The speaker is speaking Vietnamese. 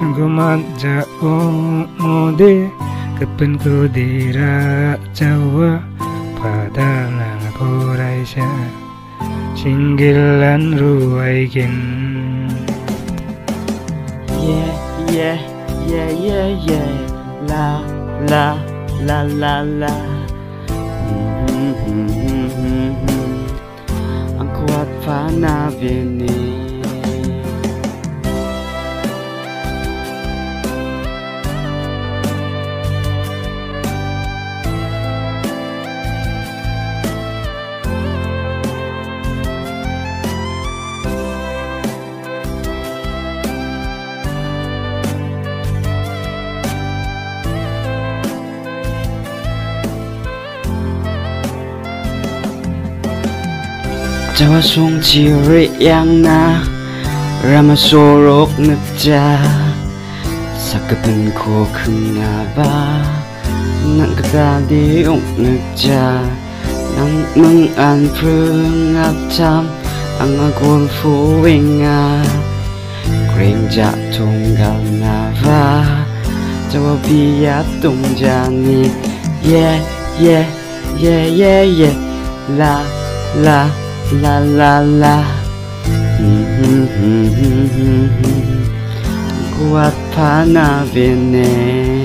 gumadja umudi Kapin ku dira Jawa pada nang Quraisya Singgilan ruwaikin Yeah, yeah, yeah, yeah, yeah. La, la, la, la, la. Ang kuat pa na bini Jawa sung chiri yang na Rama sorok na cha. Sa kapin ko kung nga ba Nang katadi ong na cha. Nang mang an prung ap cham Ang agol fuwing nga Kring ja tunggal na ba Jawa biya tung jani Yeah, yeah, yeah, yeah, yeah. La, la, ラララ。グアタナベネ